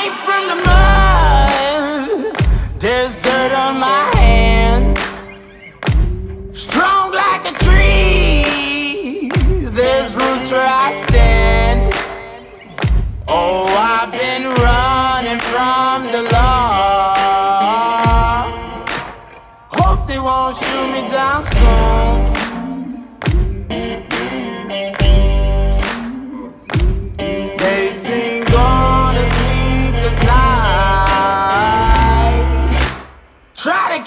came from the mud. There's dirt on my hands. Strong like a tree. There's roots where I stand. Oh, I've been running from the law.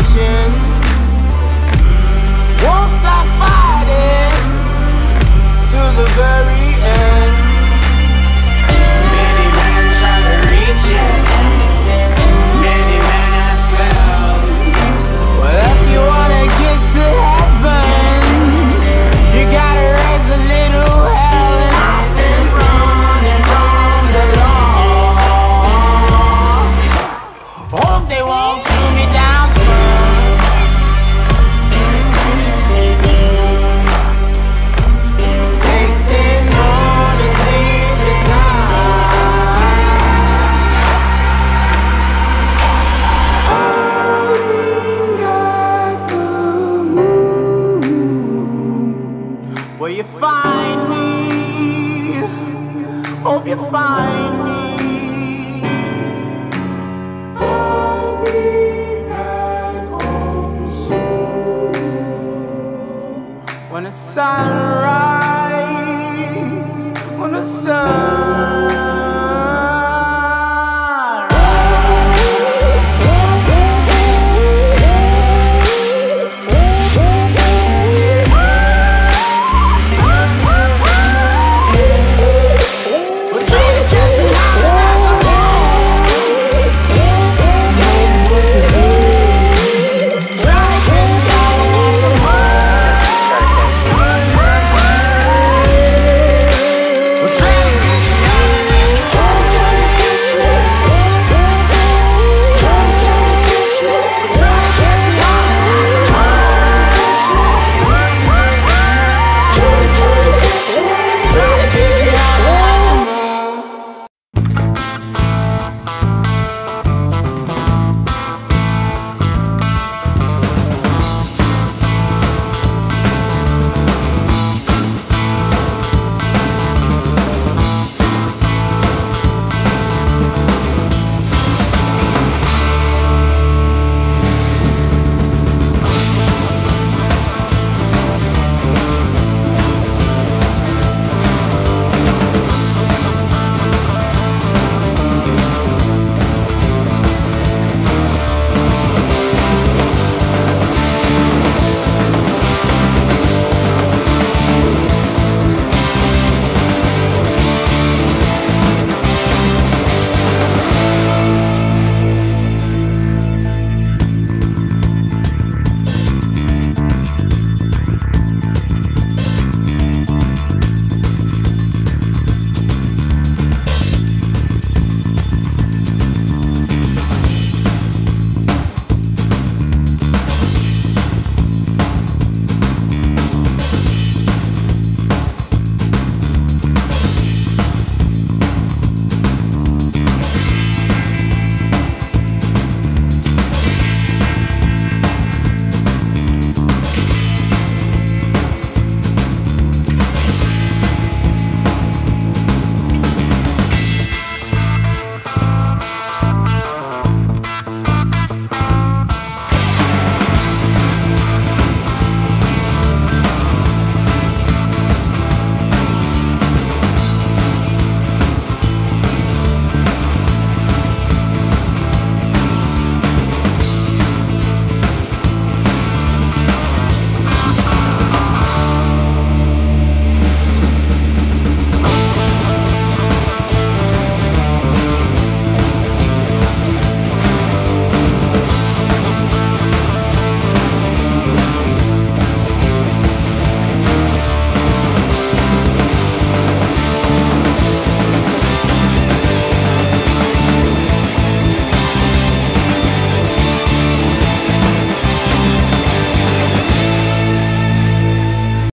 To. Won't stop fighting to the very find me? Hope you find me. When the sun